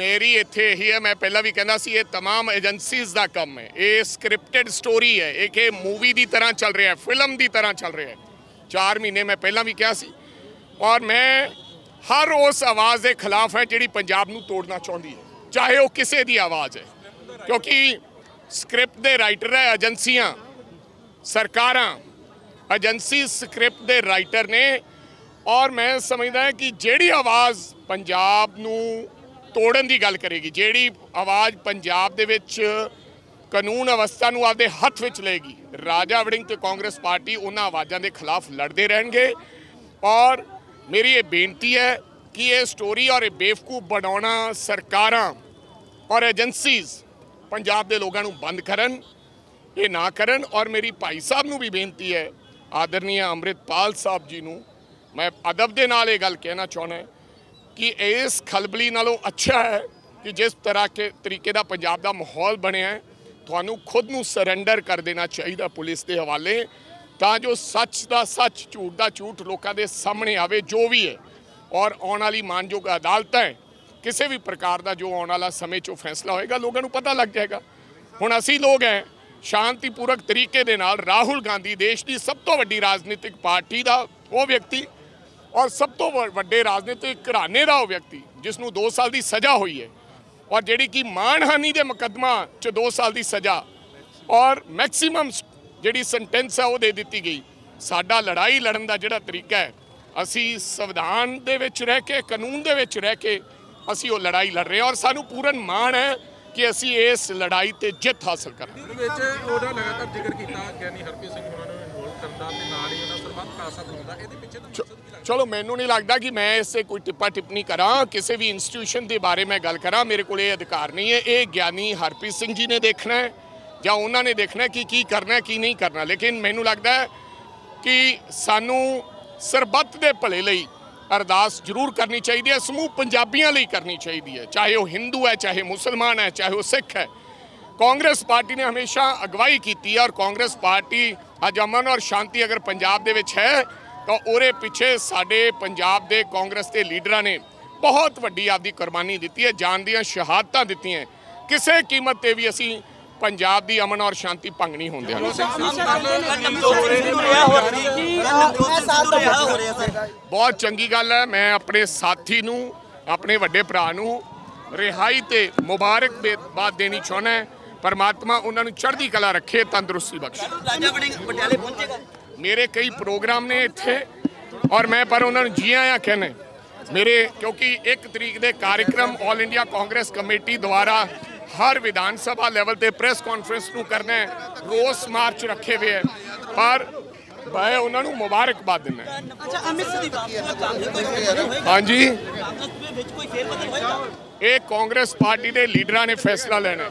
ਮੇਰੀ ਇੱਥੇ ਇਹੀ ਹੈ ਮੈਂ ਪਹਿਲਾਂ ਵੀ ਕਹਿੰਦਾ ਸੀ ਇਹ तमाम ਏਜੰਸੀਜ਼ ਦਾ ਕੰਮ ਹੈ ਇਹ ਸਕ੍ਰਿਪਟਡ ਸਟੋਰੀ ਹੈ ਇਹ ਕਿ ਮੂਵੀ ਦੀ ਤਰ੍ਹਾਂ ਚੱਲ ਰਿਹਾ ਹੈ ਫਿਲਮ ਦੀ ਤਰ੍ਹਾਂ ਚੱਲ ਰਿਹਾ ਹੈ 4 ਮਹੀਨੇ ਮੈਂ ਪਹਿਲਾਂ ਵੀ ਕਿਹਾ ਸੀ ਔਰ ਮੈਂ ਹਰ ਉਸ ਆਵਾਜ਼ ਦੇ ਖਿਲਾਫ ਹੈ ਜਿਹੜੀ ਪੰਜਾਬ ਨੂੰ ਤੋੜਨਾ ਚਾਹੁੰਦੀ ਹੈ ਚਾਹੇ ਉਹ ਕਿਸੇ ਦੀ ਆਵਾਜ਼ ਹੈ ਕਿਉਂਕਿ ਸਕ੍ਰਿਪਟ ਦੇ ਰਾਈਟਰ ਹੈ ਏਜੰਸੀਆਂ ਸਰਕਾਰਾਂ ਏਜੰਸੀ ਸਕ੍ਰਿਪਟ ਦੇ ਰਾਈਟਰ ਨੇ ਔਰ ਮੈਂ ਸਮਝਦਾ ਹਾਂ ਕਿ ਜਿਹੜੀ ਆਵਾਜ਼ ਪੰਜਾਬ ਨੂੰ ਤੋੜਨ ਦੀ ਗੱਲ ਕਰੇਗੀ, ਜਿਹੜੀ ਆਵਾਜ਼ ਪੰਜਾਬ ਦੇ ਵਿੱਚ ਕਾਨੂੰਨ ਅਵਸਥਾ ਨੂੰ ਆਪਦੇ ਹੱਥ ਵਿੱਚ ਲਏਗੀ। ਰਾਜਾ ਵੜਿੰਗ ਤੇ ਕਾਂਗਰਸ ਪਾਰਟੀ ਉਹਨਾਂ ਆਵਾਜ਼ਾਂ ਦੇ ਖਿਲਾਫ ਲੜਦੇ ਰਹਿਣਗੇ ਔਰ ਮੇਰੀ ਇਹ ਬੇਨਤੀ ਹੈ ਕਿ ਇਹ ਸਟੋਰੀ ਔਰ ਇਹ ਬੇਵਕੂਫ ਬਣਾਉਣਾ ਸਰਕਾਰਾਂ ਔਰ ਏਜੰਸੀਜ਼ ਪੰਜਾਬ ਦੇ ਲੋਕਾਂ ਨੂੰ ਬੰਦ ਕਰਨ, ਇਹ ਨਾ ਕਰਨ ਔਰ ਮੇਰੀ ਭਾਈ ਸਾਹਿਬ ਨੂੰ ਵੀ ਬੇਨਤੀ ਹੈ ਆਦਰਨੀय ਅੰਮ੍ਰਿਤਪਾਲ ਸਾਹਿਬ ਜੀ ਨੂੰ, ਮੈਂ ਅਦਬ ਦੇ ਨਾਲ ਇਹ ਗੱਲ ਕਹਿਣਾ ਚਾਹੁੰਦਾ ਕਿ ਇਸ ਖਲਬਲੀ ਨਾਲੋਂ ਅੱਛਾ ਹੈ ਕਿ ਜਿਸ ਤਰ੍ਹਾਂ ਕੇ ਤਰੀਕੇ ਦਾ ਪੰਜਾਬ ਦਾ ਮਾਹੌਲ ਬਣਿਆ ਹੈ ਤੁਹਾਨੂੰ ਖੁਦ ਨੂੰ ਸਰੈਂਡਰ ਕਰ ਦੇਣਾ ਚਾਹੀਦਾ ਪੁਲਿਸ ਦੇ ਹਵਾਲੇ ਤਾਂ ਜੋ ਸੱਚ ਦਾ ਸੱਚ ਝੂਠ ਦਾ ਝੂਠ ਲੋਕਾਂ ਦੇ ਸਾਹਮਣੇ ਆਵੇ ਜੋ ਵੀ ਹੈ। ਔਰ ਆਉਣ ਵਾਲੀ ਮਾਨਯੋਗ ਅਦਾਲਤਾਂ ਹੈ, ਕਿਸੇ ਵੀ ਪ੍ਰਕਾਰ ਦਾ ਜੋ ਆਉਣ ਵਾਲਾ ਸਮੇਂ 'ਚੋਂ ਫੈਸਲਾ ਹੋਏਗਾ ਲੋਕਾਂ ਨੂੰ ਪਤਾ ਲੱਗ ਜਾਏਗਾ। ਹੁਣ ਅਸੀਂ ਲੋਕ ਹੈ ਸ਼ਾਂਤੀਪੂਰਕ ਤਰੀਕੇ ਦੇ ਨਾਲ ਰਾਹੁਲ ਗਾਂਧੀ ਦੇਸ਼ ਦੀ ਸਭ ਤੋਂ ਵੱਡੀ ਰਾਜਨੀਤਿਕ ਪਾਰਟੀ ਦਾ ਉਹ ਵਿਅਕਤੀ ਔਰ ਸਭ ਤੋਂ ਵ- ਵੱਡੇ ਰਾਜਨੀਤਿਕ ਘਰਾਣੇ ਦਾ ਉਹ ਵਿਅਕਤੀ ਜਿਸ ਨੂੰ 2 ਸਾਲ ਦੀ ਸਜ਼ਾ ਹੋਈ ਹੈ। ਔਰ ਜਿਹੜੀ ਕਿ ਮਾਣਹਾਨੀ ਦੇ ਮੁਕੱਦਮਾ 'ਚ 2 ਸਾਲ ਦੀ ਸਜ਼ਾ। ਔਰ ਮੈਕਸਿਮਮ ਜਿਹੜੀ ਸੈਂਟੈਂਸ ਹੈ ਉਹ ਦੇ ਦਿੱਤੀ ਗਈ। ਸਾਡਾ ਲੜਾਈ ਲੜਨ ਦਾ ਜਿਹੜਾ ਤਰੀਕਾ ਹੈ, ਅਸੀਂ ਸੰਵਿਧਾਨ ਦੇ ਵਿੱਚ ਰਹਿ ਕੇ, ਕਾਨੂੰਨ ਦੇ ਵਿੱਚ ਰਹਿ ਕੇ ਅਸੀਂ ਉਹ ਲੜਾਈ ਲੜ ਰਹੇ ਹਾਂ। ਔਰ ਸਾਨੂੰ ਪੂਰਨ ਮਾਣ ਹੈ ਕਿ ਅਸੀਂ ਇਸ ਲੜਾਈ ਤੇ ਜਿੱਤ ਹਾਸਲ ਕਰਾਂਗੇ। ਉਹਦੇ ਵਿੱਚ ਉਹਦਾ ਲਗਾਤਾਰ ਜ਼ਿਕਰ ਕੀਤਾ ਗਿਆਨੀ ਹਰਪ੍ਰੀਤ ਸਿੰਘ ਹੋਰਾਂ ਨੂੰ ਇਨਵੋਲਵ ਕਰਨ ਦਾ ਤੇ ਨਾਲ ਹੀ ਉਹਨਾਂ ਸਰਬੱਤ ਖਾਲਸਾ ਬਣਾਉਂਦਾ ਇਹਦੇ ਪਿੱਛੇ ਤਾਂ ਮਕਸਦ ਕੀ ਲੱਗਦਾ ਚਲੋ ਮੈਨੂੰ ਨਹੀਂ ਲੱਗਦਾ ਕਿ ਮੈਂ ਇਸੇ ਕੋਈ ਟਿੱਪਾ ਟਿੱਪਣੀ ਕਰਾਂ ਕਿਸੇ ਵੀ ਇੰਸਟੀਟਿਊਸ਼ਨ ਦੇ ਬਾਰੇ ਮੈਂ ਗੱਲ ਕਰਾਂ ਮੇਰੇ ਕੋਲ ਇਹ ਅਧਿਕਾਰ ਨਹੀਂ ਹੈ ਇਹ ਗਿਆਨੀ ਹਰਪ੍ਰੀਤ ਸਿੰਘ ਜੀ ਨੇ ਦੇਖਣਾ ਹੈ ਜਾਂ ਉਹਨਾਂ ਨੇ ਦੇਖਣਾ ਕਿ ਕੀ ਕਰਨਾ ਹੈ ਕੀ ਨਹੀਂ ਕਰਨਾ। ਲੇਕਿਨ ਮੈਨੂੰ ਲੱਗਦਾ ਹੈ ਕਿ ਸਾਨੂੰ ਸਰਬੱਤ ਦੇ ਭਲੇ ਲਈ ਅਰਦਾਸ ਜ਼ਰੂਰ ਕਰਨੀ ਚਾਹੀਦੀ ਹੈ, ਸਮੂਹ ਪੰਜਾਬੀਆਂ ਲਈ ਕਰਨੀ ਚਾਹੀਦੀ ਹੈ। ਚਾਹੇ ਉਹ ਹਿੰਦੂ ਹੈ, ਚਾਹੇ ਮੁਸਲਮਾਨ ਹੈ, ਚਾਹੇ ਉਹ ਸਿੱਖ ਹੈ। ਕਾਂਗਰਸ ਪਾਰਟੀ ਨੇ ਹਮੇਸ਼ਾ ਅਗਵਾਈ ਕੀਤੀ ਹੈ ਔਰ ਕਾਂਗਰਸ ਪਾਰਟੀ ਅੱਜ ਅਮਨ ਔਰ ਸ਼ਾਂਤੀ ਅਗਰ ਪੰਜਾਬ ਦੇ ਵਿੱਚ ਹੈ, ਤਾਂ ਉਹਦੇ ਪਿੱਛੇ ਸਾਡੇ ਪੰਜਾਬ ਦੇ ਕਾਂਗਰਸ ਦੇ ਲੀਡਰਾਂ ਨੇ ਬਹੁਤ ਵੱਡੀ ਆਪਦੀ ਕੁਰਬਾਨੀ ਦਿੱਤੀ ਹੈ ਜਾਨ ਦੀਆਂ ਸ਼ਹਾਦਤਾਂ ਦਿੱਤੀਆਂ ਕਿਸੇ ਕੀਮਤ ਤੇ ਵੀ ਅਸੀਂ ਪੰਜਾਬ ਦੀ ਅਮਨ ਔਰ ਸ਼ਾਂਤੀ ਭੰਗ ਨਹੀਂ ਹੁੰਦੇ ਹਨ ਬਹੁਤ ਚੰਗੀ ਗੱਲ ਹੈ ਮੈਂ ਆਪਣੇ ਸਾਥੀ ਨੂੰ ਆਪਣੇ ਵੱਡੇ ਭਰਾ ਨੂੰ ਰਿਹਾਈ ਤੇ ਮੁਬਾਰਕਬਾਦ ਦੇਣੀ ਚਾਹੁੰਦਾ ਹਾਂ। ਪਰਮਾਤਮਾ ਉਹਨਾਂ ਨੂੰ ਚੜ੍ਹਦੀ ਕਲਾ ਰੱਖੇ ਤੰਦਰੁਸਤੀ ਬਖਸ਼ੇ। ਰਾਜਾ ਵੜਿੰਗ ਪਟਿਆਲੇ ਪਹੁੰਚੇਗਾ। ਮੇਰੇ ਕਈ ਪ੍ਰੋਗਰਾਮ ਨੇ ਇੱਥੇ ਔਰ ਮੈਂ ਪਰ ਉਹਨਾਂ ਨੂੰ ਜੀ ਆਇਆਂ ਕਹਿੰਦਾ ਮੇਰੇ ਕਿਉਂਕਿ 1 ਤਰੀਕ ਦੇ ਕਾਰਜਕ੍ਰਮ ਆਲ ਇੰਡੀਆ ਕਾਂਗਰਸ ਕਮੇਟੀ ਦੁਆਰਾ ਹਰ ਵਿਧਾਨ ਸਭਾ ਲੈਵਲ ਤੇ ਪ੍ਰੈਸ ਕਾਨਫਰੰਸ ਨੂੰ ਕਰਨਾ ਹੈ ਰੋਸ ਮਾਰਚ ਰੱਖੇ ਹੋਏ ਹੈ। ਪਰ ਮੈਂ ਉਹਨਾਂ ਨੂੰ ਮੁਬਾਰਕਬਾਦ ਦਿੰਦਾ। ਅੱਛਾ ਅਮਿਤ ਦੀ ਹਾਂਜੀ। ਕਾਂਗਰਸ ਦੇ ਬਦਲ ਹੋਏਗਾ? ਇਹ ਕਾਂਗਰਸ ਪਾਰਟੀ ਦੇ ਲੀਡਰਾਂ ਨੇ ਫੈਸਲਾ ਲੈਣਾ